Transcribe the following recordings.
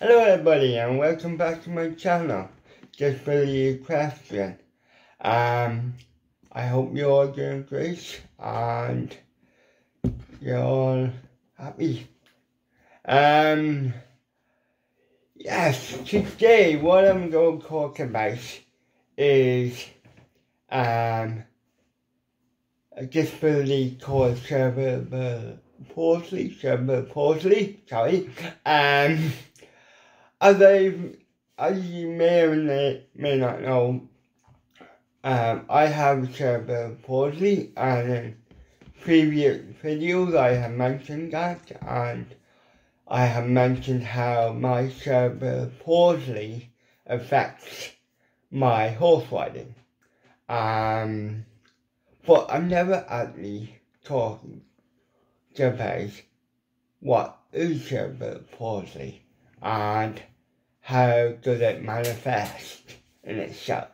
Hello everybody and welcome back to my channel. Just for the question. Um, I hope you're all doing great and you're all happy. Um, yes, today what I'm going to talk about is um, a disability called cerebral palsy, cerebral palsy, sorry. Um, as, I, as you may or may, not know, um, I have cerebral palsy and in previous videos I have mentioned that and I have mentioned how my cerebral palsy affects my horse riding. Um, but I've never actually talked about what is cerebral palsy and how does it manifest in itself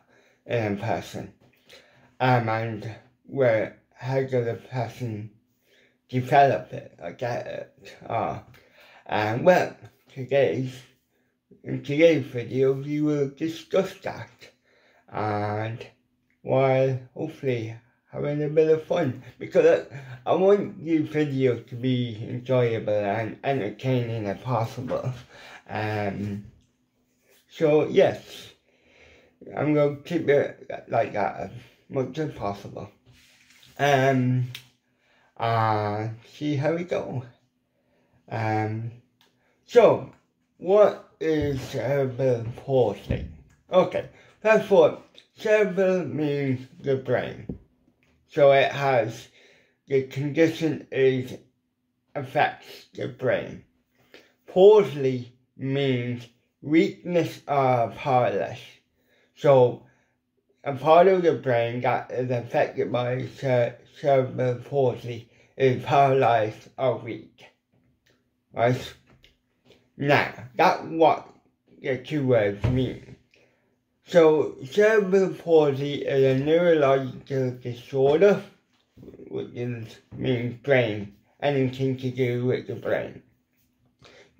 in a person? Um, and where how does a person develop it or get it? Or um, well today's in today's video we will discuss that and while hopefully having a bit of fun because I, I want these videos to be enjoyable and entertaining as possible. Um, so yes, I'm going to keep it like that as much as possible. Um, uh, see how we go. Um, so, what is cerebral palsy? Okay, first of all, cerebral means the brain. So it has, the condition is, affects the brain. Palsy means weakness or powerless. So a part of the brain that is affected by cerebral palsy is paralyzed or weak. Right? Now, that's what the two words mean. So, cerebral palsy is a neurological disorder, which is, means brain, anything to do with the brain,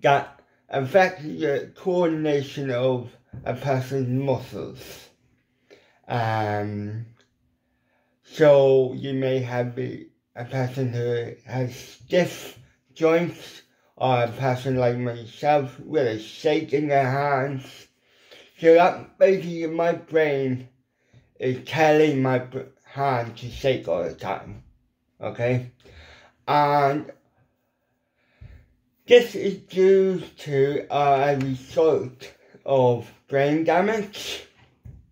that affects the coordination of a person's muscles. Um, so, you may have a person who has stiff joints, or a person like myself with a shake in their hands so that basically my brain is telling my hand to shake all the time. Okay? And this is due to a result of brain damage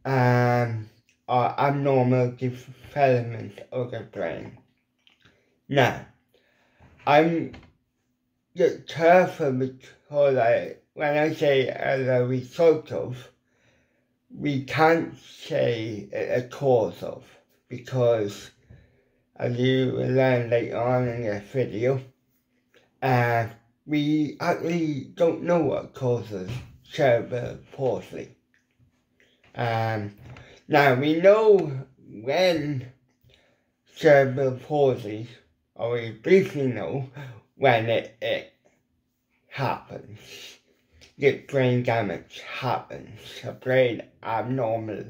and or abnormal development of the brain. Now, I'm just careful because I, when I say as a result of, we can't say a cause of because as you will learn later on in this video, uh, we actually don't know what causes cerebral palsy. Um, now we know when cerebral palsy, or we briefly know when it, it happens get brain damage happens, a brain abnormal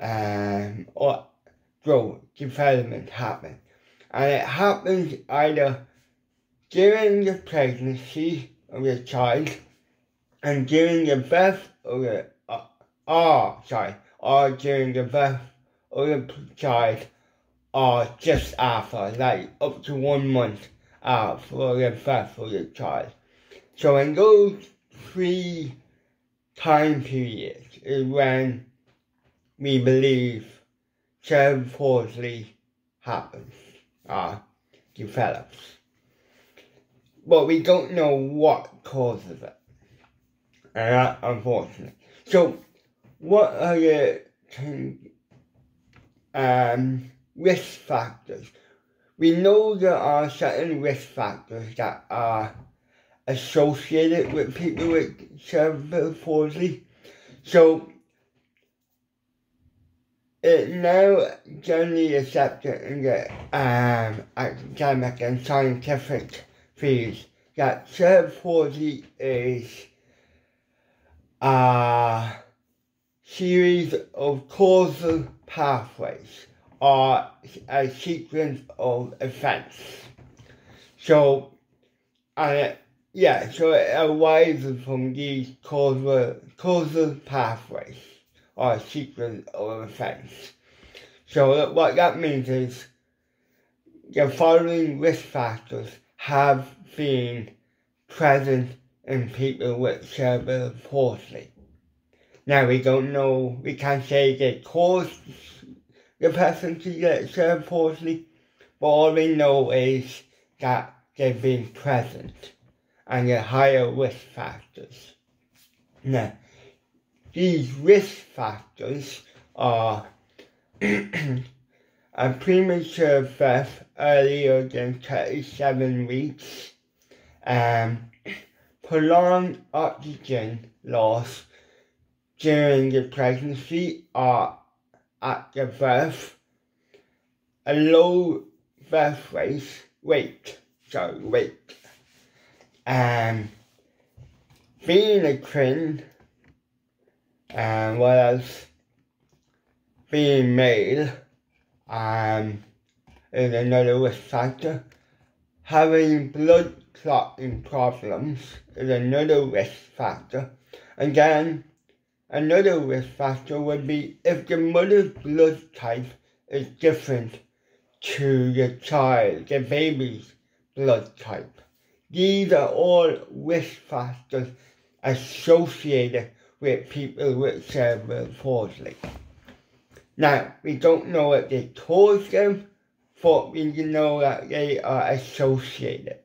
um, or growth development happens. And it happens either during the pregnancy of the child and during the birth of the, uh, oh, sorry, or during the birth of the child or just after, like up to one month after the birth of the child. So in those three time periods is when we believe cerebral palsy happens, uh, develops. But we don't know what causes it. And that, unfortunately. So, what are the um, risk factors? We know there are certain risk factors that are associated with people with cerebral palsy. So it now generally accepted in the um, academic and scientific fields that cerebral palsy is a series of causal pathways or a sequence of events. So, uh, yeah, so it arises from these causal, causal pathways or sequence of effects. So what that means is the following risk factors have been present in people with cerebral palsy. Now we don't know, we can't say they caused the person to get cerebral palsy, but all we know is that they've been present and the higher risk factors. Now, these risk factors are a premature birth earlier than 37 weeks, um, prolonged oxygen loss during the pregnancy or at the birth, a low birth weight, weight, sorry, weight, um, being a twin, and what else? Being male, um, is another risk factor. Having blood clotting problems is another risk factor. Again, another risk factor would be if the mother's blood type is different to the child, the baby's blood type. These are all risk factors associated with people with cerebral palsy. Now, we don't know what they cause them, but we know that they are associated.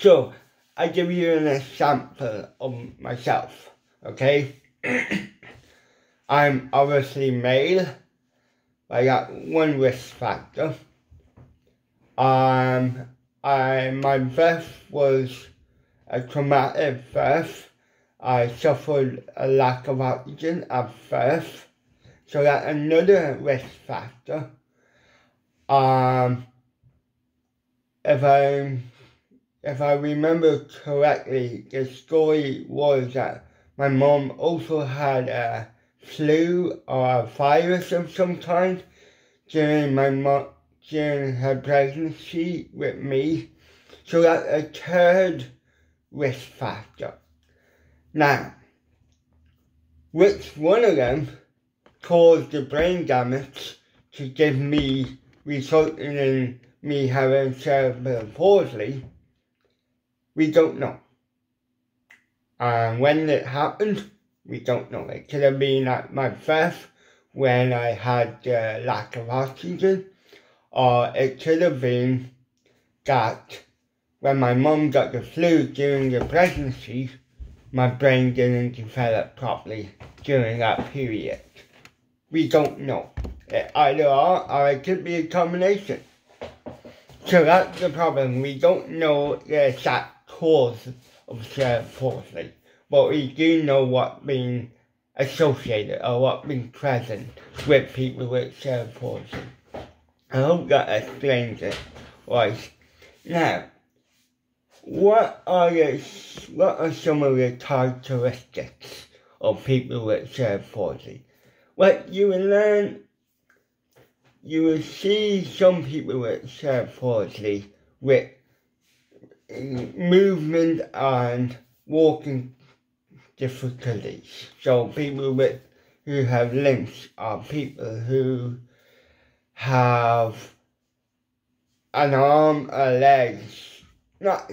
So, I give you an example of myself, okay? I'm obviously male. I got one risk factor. Um, I, my birth was a traumatic birth. I suffered a lack of oxygen at birth. So that's another risk factor. Um, if I if I remember correctly, the story was that my mom also had a flu or a virus of some kind during my mom during her pregnancy with me. So that's a third risk factor. Now, which one of them caused the brain damage to give me, resulting in me having cerebral palsy, we don't know. And when it happened, we don't know. It could have been at my birth when I had uh, lack of oxygen, or it could have been that when my mum got the flu during the pregnancy, my brain didn't develop properly during that period. We don't know. It either or, or it could be a combination. So that's the problem. We don't know the exact cause of cerebral palsy, but we do know what being associated or what being present with people with cerebral palsy. I hope that explains it. Right. Now, what are what are some of the characteristics of people with cerebral palsy? Well, you will learn, you will see some people with cerebral palsy with movement and walking difficulties. So people with who have limps are people who have an arm, a leg, not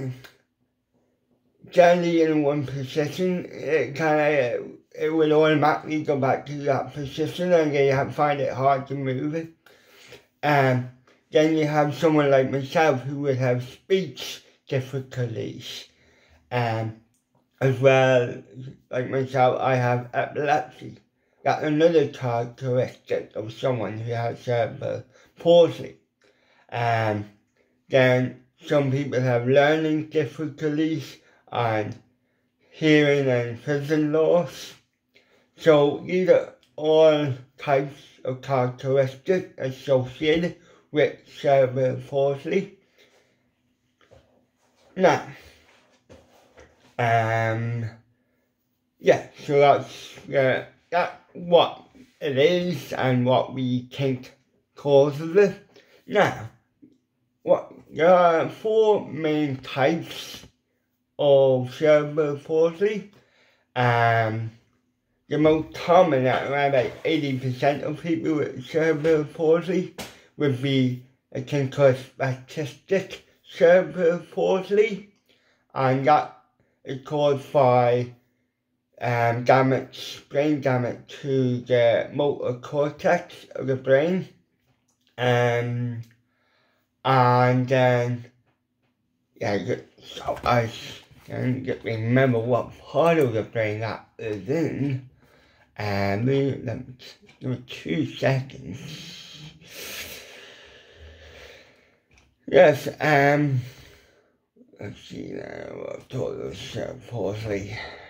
generally in one position. It kind of it will automatically go back to that position, and they have find it hard to move it. Um, then you have someone like myself who would have speech difficulties. Um, as well, like myself, I have epilepsy. That's another characteristic of someone who has cerebral palsy. Um, then some people have learning difficulties and hearing and vision loss. So these are all types of characteristics associated with cerebral palsy. Now, Um, yeah, so that's uh, that what it is and what we think causes it. Now, what there are four main types of cerebral palsy. Um, the most common, at around like 80% of people with cerebral palsy, would be a thing called spastic cerebral palsy, and that is caused by um, damage, brain damage to the motor cortex of the brain. Um, and then, yeah, so I can remember what part of the brain that is in. And um, me two seconds. Yes, um, let's see now, total uh, palsy. Oh,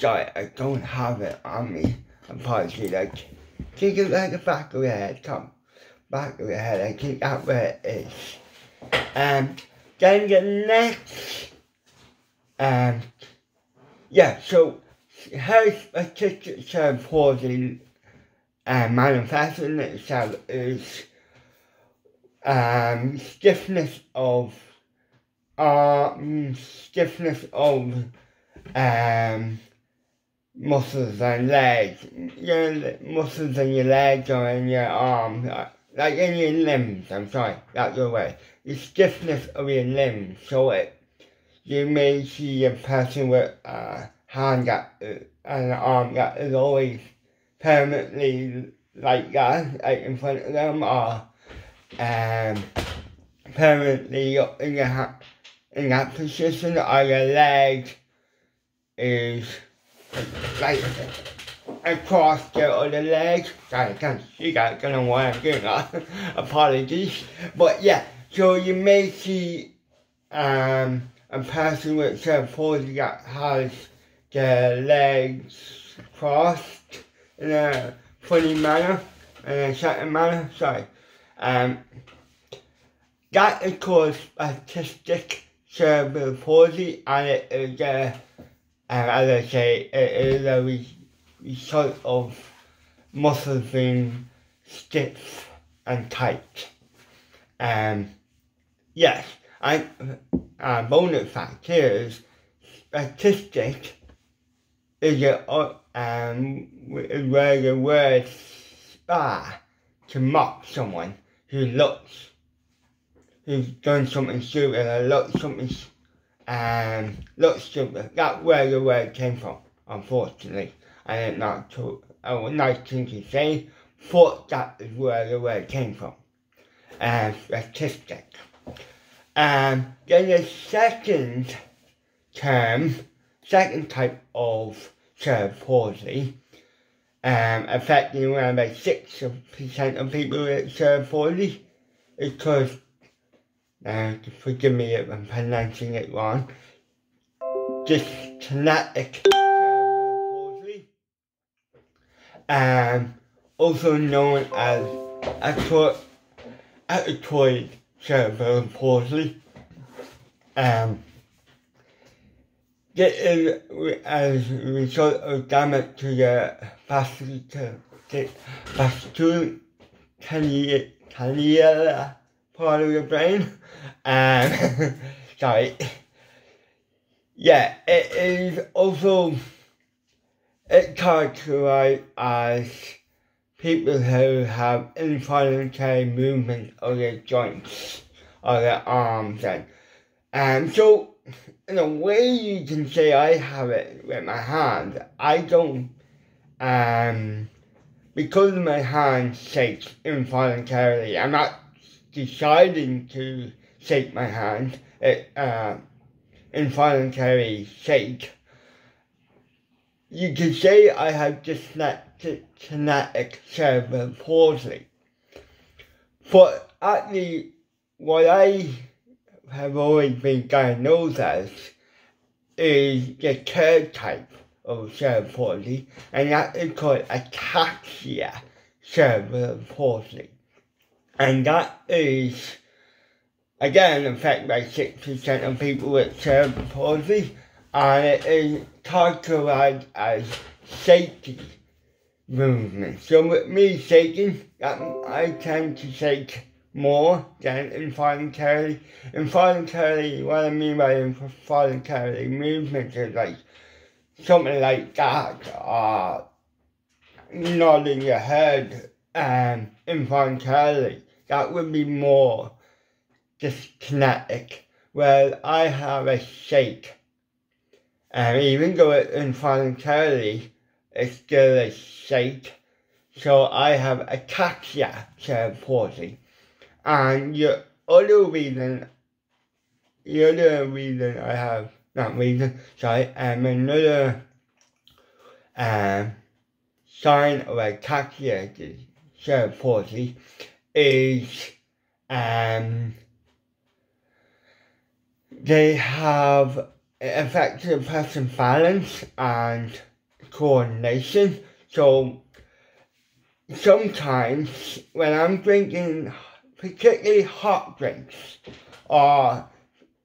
sorry, I don't have it on me. Apologies, like, take it like the back of your head, come, back of your head, I think that's where it is. Um, then the next, um, yeah, so, how spastic cerebral palsy uh, manifesting itself is um, stiffness of um, stiffness of um, muscles and legs, your muscles in your legs or in your arms, like in your limbs, I'm sorry, that's the way. The stiffness of your limbs, so it, you may see a person with a hand that, and an arm that is always permanently like that, like in front of them, or um, permanently in, your in that position, or your leg is like across the other leg. Sorry, I can't see that, don't know why I'm doing that. Apologies. But yeah, so you may see um, a person with cerebral palsy that has their legs crossed in a funny manner, in a certain manner, sorry. Um, that is called spastic cerebral palsy and it is uh, and as I say, it is a re- result of muscles being stiff and tight. Um, yes, I, uh, bonus fact here is spastic is a, uh, um, where the word spa to mock someone who looks, who's done something stupid or looks something um, looks stupid. That's where the word came from, unfortunately. I did not to, a nice thing to say, but that is where the word came from. Um, statistic. Um, then the second term, second type of cerebral palsy, um, affecting around about 6% of people with cerebral palsy, is caused uh, forgive me if I'm pronouncing it wrong, dyskinetic palsy, um, also known as athetoid cerebral palsy. Um, this is as a result of damage to the vascular, vascular part of your brain. Um, sorry. Yeah, it is also it's characterized as people who have involuntary movement of their joints or their arms and and so in a way you can say I have it with my hand. I don't um because my hand shakes involuntarily. I'm not deciding to shake my hand, it, uh, involuntary shake, you could say I have dyskinetic cerebral palsy. But actually, what I have always been diagnosed as is the third type of cerebral palsy, and that is called ataxia cerebral palsy and that is again affected by 6% of people with cerebral palsy, and it is characterized as shaky movement. So with me shaking, I tend to shake more than involuntarily. Involuntarily, what I mean by involuntarily movement is like something like that, or nodding your head um, involuntarily. That would be more dyskinetic, where I have a shake. And um, even though it's involuntarily, it's still a shake. So I have ataxia cerebral palsy. And the other reason, the other reason I have, not reason, sorry, um, another um, sign of ataxia cerebral palsy is um, they have affected a person's balance and coordination. So sometimes when I'm drinking particularly hot drinks or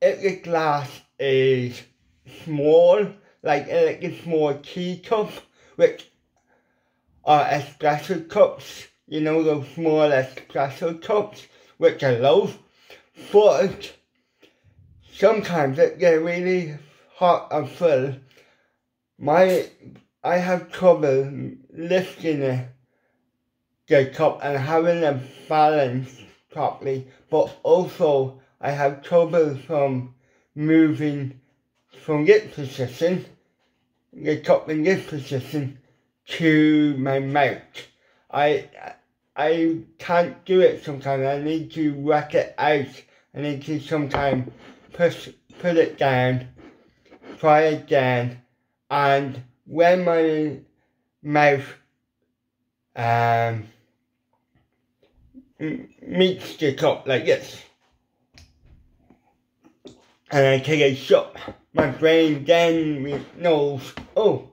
if the glass is small, like, like a small tea cup, which are espresso cups, you know, those small espresso cups, which I love, but sometimes it gets really hot and full. My, I have trouble lifting the, the cup and having a balance properly, but also I have trouble from moving from this position, the cup in this position, to my mouth. I I can't do it sometimes. I need to work it out. I need to sometimes push put it down, try again, and when my mouth um meets the top like this. And I take a shot. My brain then knows, oh,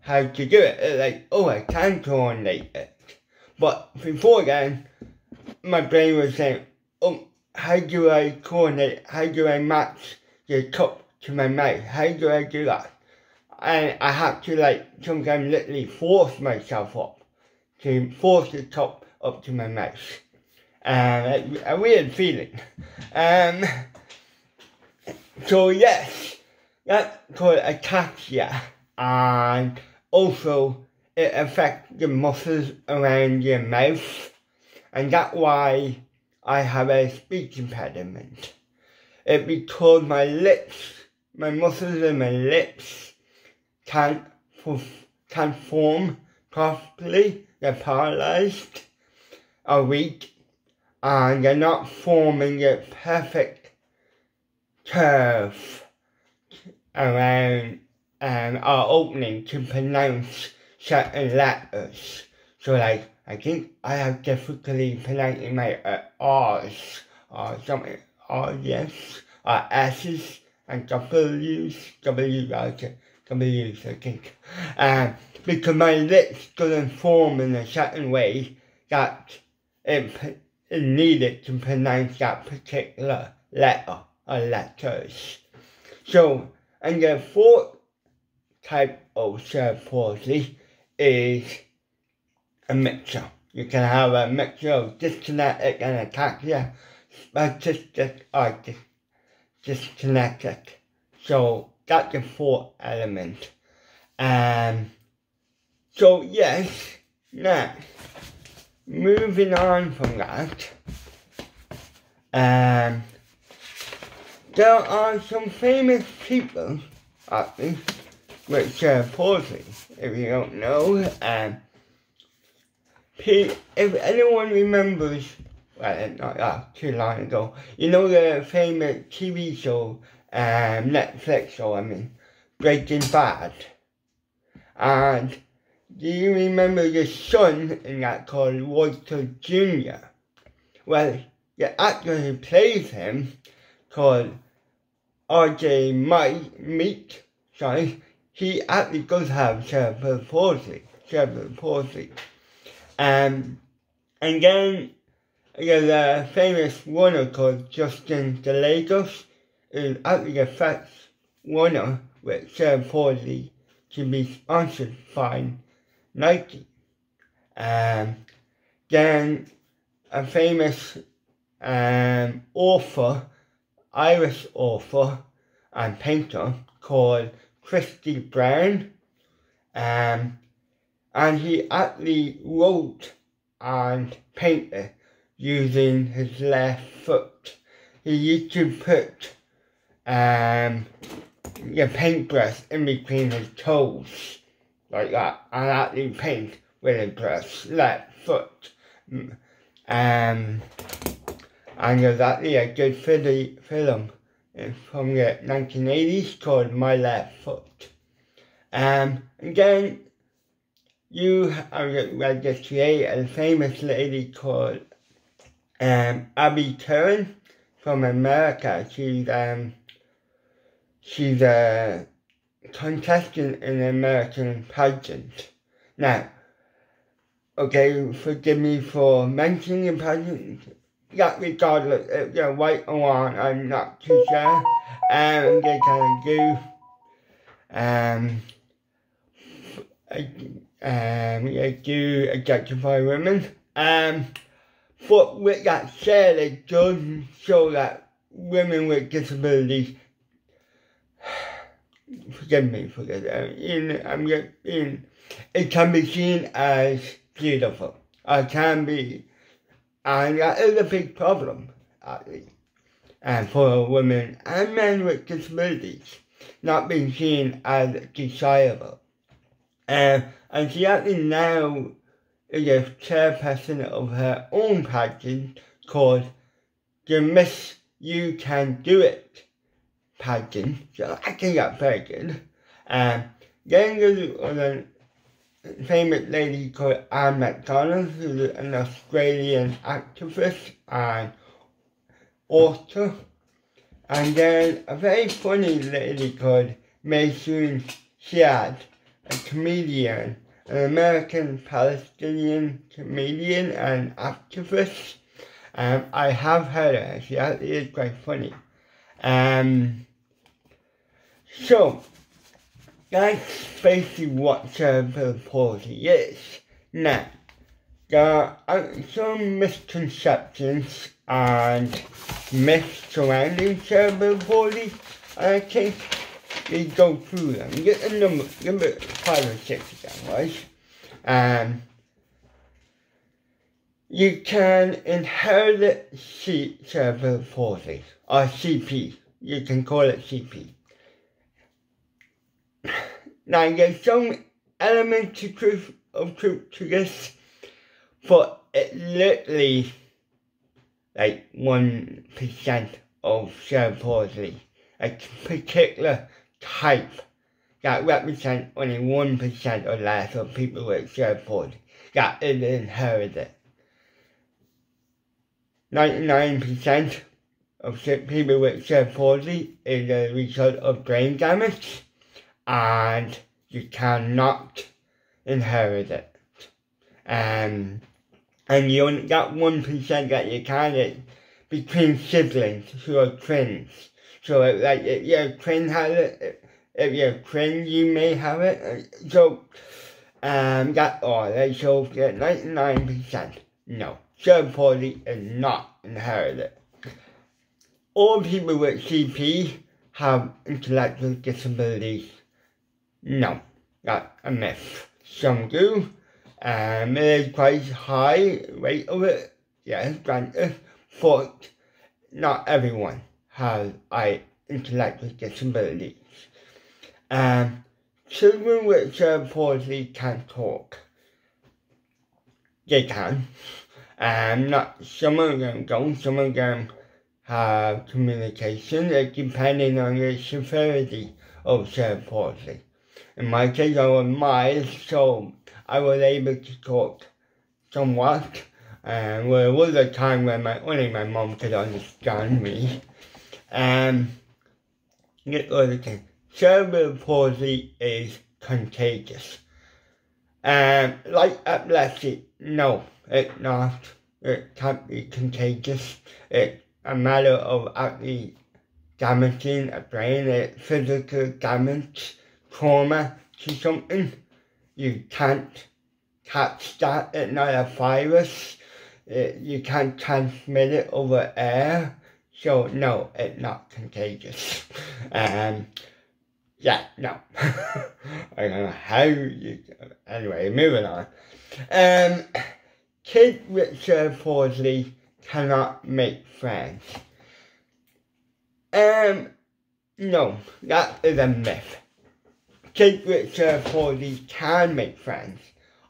how to do it. It's like, oh, I can't coordinate it. But before then, my brain was saying, oh, how do I coordinate, how do I match the cup to my mouth? How do I do that? And I have to like sometimes literally force myself up to force the cup up to my mouth and a, a weird feeling. Um, so yes, that's called ataxia, and also it affects the muscles around your mouth, and that's why I have a speech impediment. It because my lips, my muscles in my lips can't, can't form properly, they're paralyzed, or weak, and you're not forming a perfect curve around um, our opening to pronounce certain letters. So like, I think I have difficulty pronouncing my uh, R's or something, R yes, or S's and W's, W's, W's I think. Um, because my lips doesn't form in a certain way that it needed to pronounce that particular letter or letters. So, and the fourth type of cerebral palsy is a mixture. You can have a mixture of dyskinetic and ataxia, spastic or dis dyskinetic. So that's the fourth element. Um, so yes, next moving on from that, um, there are some famous people, actually, with uh, palsy, if you don't know. Um, if anyone remembers, well, not that too long ago, you know the famous TV show, um, Netflix show, I mean, Breaking Bad. And do you remember the son in that called Walter Jr.? Well, the actor who plays him, called R.J. Meek, sorry, he actually does have cerebral palsy, cerebral palsy. Um, and then there's a famous runner called Justin Gallegos, who's actually first runner with cerebral palsy to be sponsored by Nike. Um, then a famous um, author, Irish author and painter called Christy Brown. Um, and he actually wrote and painted using his left foot. He used to put um, the paintbrush in between his toes, like that, and actually paint with his brush, left foot. Um, and there's actually a good film from the 1980s called My Left Foot. Um, again, you are read this today, a famous lady called um, Abby Curran from America. She's um, she's a contestant in an American pageant. Now, okay, forgive me for mentioning the pageant. Yeah, regardless if you're white or wrong, I'm not too sure. Um, they kind of do. Um, um, they do objectify women. Um, but with that said, it does show that women with disabilities, forgive me for this, uh, in, I'm just in, it can be seen as beautiful. It can be, and that is a big problem, actually, and for women and men with disabilities, not being seen as desirable. And she actually now is a chairperson of her own pageant called the Miss You Can Do It pageant. So I think that's very good. Um, then there's famous lady called Anne McDonald, who's an Australian activist and author. And then a very funny lady called Maysoon Zayid, a comedian an American Palestinian comedian and activist. Um, I have heard her. She actually is quite funny. Um, so, that's basically what cerebral palsy is. Now, there are some misconceptions and myths surrounding cerebral palsy. I think we go through them. Get a number, number five or six of right? Um, you can inherit cerebral palsy, or CP. You can call it CP. Now, there's some element to truth, of truth to this, but it literally like 1% of cerebral palsy, a particular type that represent only 1% or less of people with cerebral that is inherited. 99% of people with cerebral palsy is a result of brain damage and you cannot inherit it. Um, and you only got 1% that you can it between siblings who are twins. So like if your twin has it, if your twin you may have it. So um that all they so get ninety nine percent. No. Third party is not inherited. All people with CP have intellectual disabilities. No, that's a myth. Some do. Um, is quite high rate of it, yes, granted, but not everyone has I intellectual disabilities. Um, children with cerebral palsy can talk. They can. Um, not some of them don't. Some of them have communication, uh, depending on the severity of cerebral palsy. In my case, I was mild, so I was able to talk somewhat. And well, there was a time when my only my mom could understand me. Um, get other thing. Cerebral palsy is contagious. Um, like epilepsy, no, it's not. it can't be contagious. It's a matter of actually damaging a brain, it's physical damage, trauma to something. You can't catch that, it's not a virus. It, you can't transmit it over air. So no, it's not contagious. Um, yeah, no. I don't know how you. Anyway, moving on. Um, kids with cerebral cannot make friends. Um, no, that is a myth. Kids with cerebral palsy can make friends.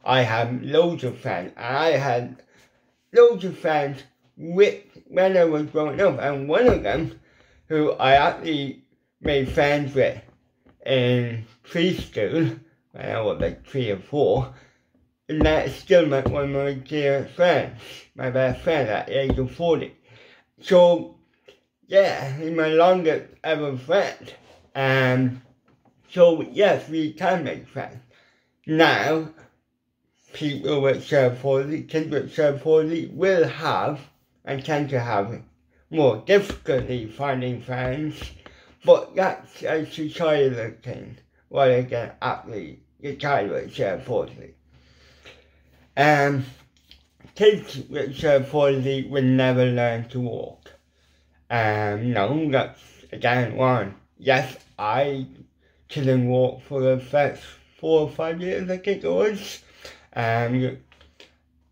I have loads of friends. I had loads of friends with when I was growing up, and one of them, who I actually made friends with in preschool, when I was like three or four, and that's still my, one of my dear friends, my best friend at the age of 40. So, yeah, he's my longest ever friend. Um, so, yes, we can make friends. Now, people with cerebral palsy, kids with cerebral palsy will have and tend to have more difficulty finding friends, but that's a societal thing rather than actually the child with cerebral palsy. Um, kids with cerebral palsy will never learn to walk. Um, no, that's again one. Yes, I couldn't walk for the first four or five years, I think it was. Um,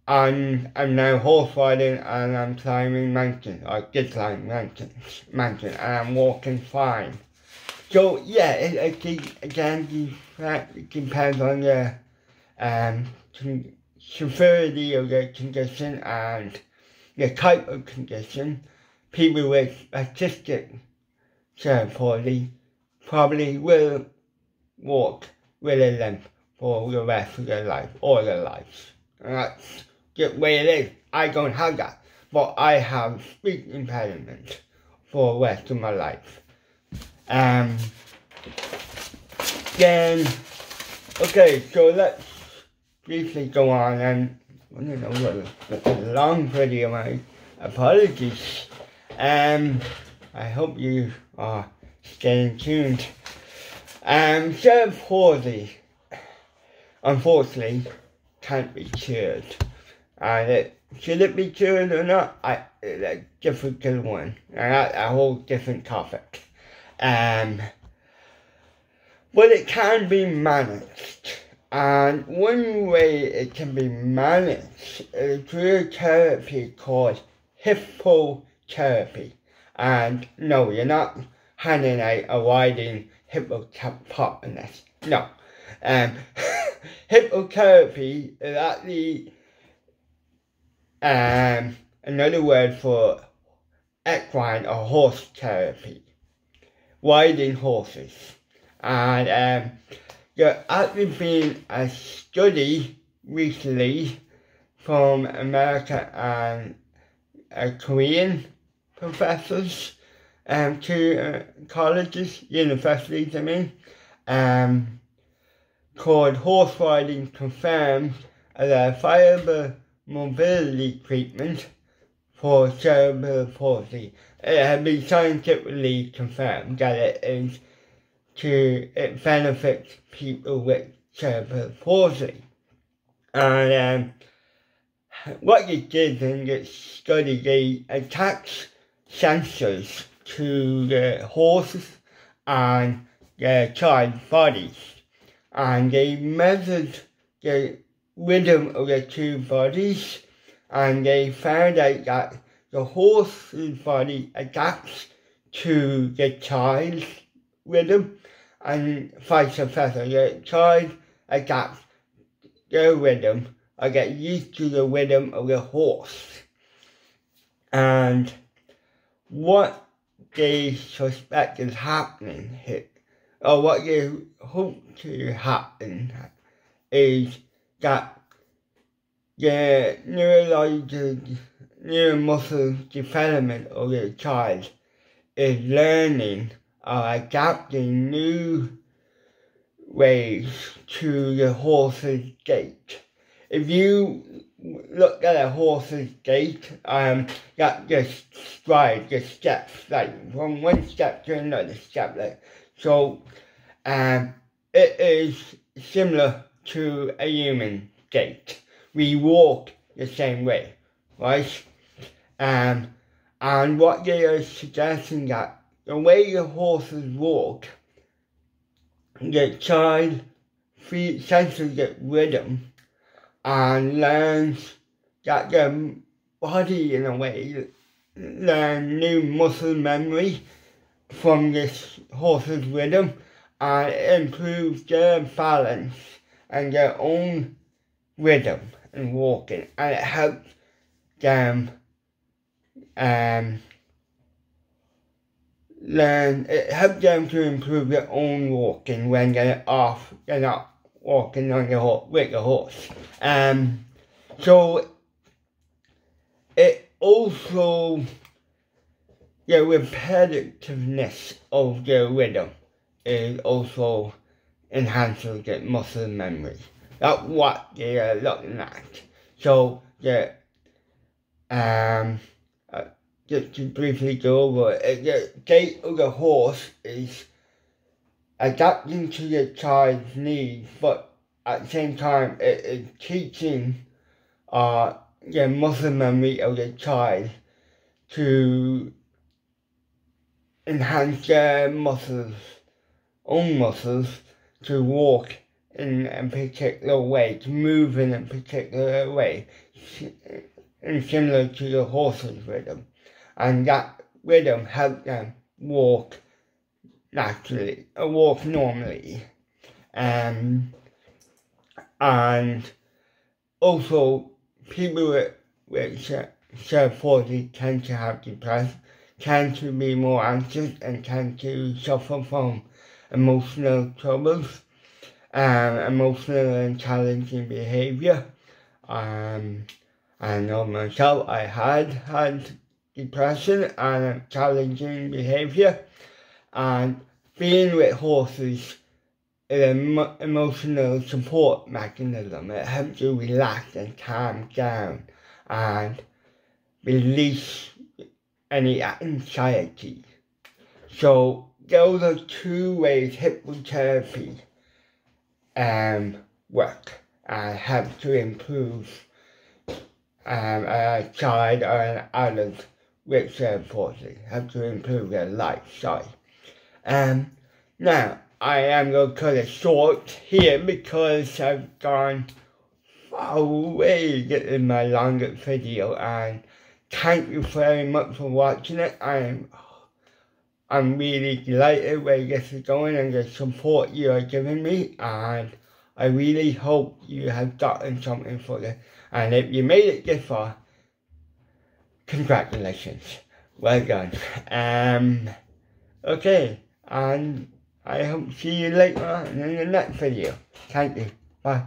and I'm now horse riding and I'm climbing mountains. I did climb mountains, mountain, and I'm walking fine. So yeah, it, it again it depends on the um, severity of the condition and the type of condition. People with autistic cerebral probably will walk with a limp for the rest of their life, all their lives. And that's the way it is. I don't have that, but I have speech impediment for the rest of my life. Um, then, okay, so let's briefly go on and, you know, a, a long video, my apologies. Um, I hope you are staying tuned. Um, cerebral palsy unfortunately, can't be cured. And it, should it be cured or not? A difficult one. And that's a whole different topic. Um, but it can be managed. And one way it can be managed is through therapy called hippotherapy. And no, you're not handing out a riding hippocampus. No. Um, hippotherapy is actually um, another word for equine or horse therapy, riding horses. And um, there actually been a study recently from America and uh, Korean professors um, to uh, colleges, universities, I mean, um, called horse riding confirmed as a viable mobility treatment for cerebral palsy. It has been scientifically confirmed that it is to it benefits people with cerebral palsy. And um, what they did in this study, they attached sensors to the horses and their child bodies and they measured the rhythm of the two bodies and they found out that the horse's body adapts to the child's rhythm and vice versa. The child adapts their rhythm or get used to the rhythm of the horse. And what they suspect is happening here or what you hope to happen is that the neurological neuromuscular development of the child is learning or adapting new ways to the horse's gait. If you look at a horse's gait, um, that just stride, just steps, like from one step to another step, like so. Um, it is similar to a human gait. We walk the same way, right? Um, and what they are suggesting that the way the horses walk, the child senses the rhythm and learns that their body in a way learn new muscle memory from this horse's rhythm and it improves their balance and their own rhythm and walking. And it helps them um, learn it helps them to improve their own walking when they're off they're not walking on your horse with your horse. Um so it also the repetitiveness of the rhythm is also enhances the muscle memory. That's what they are looking at. So the um uh, just to briefly go over it, the gait of the horse is adapting to the child's needs, but at the same time it is teaching uh, the muscle memory of the child to enhance their muscles, own muscles, to walk in a particular way, to move in a particular way, and similar to the horse's rhythm. And that rhythm helps them walk naturally, uh, walk normally. Um, and also people with, with palsy tend to have depression tend to be more anxious and tend to suffer from emotional troubles, um, emotional and challenging behavior. Um, I know myself, I had had depression and challenging behavior, and being with horses is an emotional support mechanism. It helps you relax and calm down and release any anxiety. So those are two ways hippotherapy um, work and help to improve um, a child or an adult with cerebral palsy, help to improve their life, sorry. Um, now, I am going to cut it short here because I've gone far away getting my longest video and thank you very much for watching it. I'm I'm really delighted where this is going and the support you are giving me and I really hope you have gotten something for it. And if you made it this far, congratulations. Well done. Um, okay, and I hope see you later in the next video. Thank you. Bye.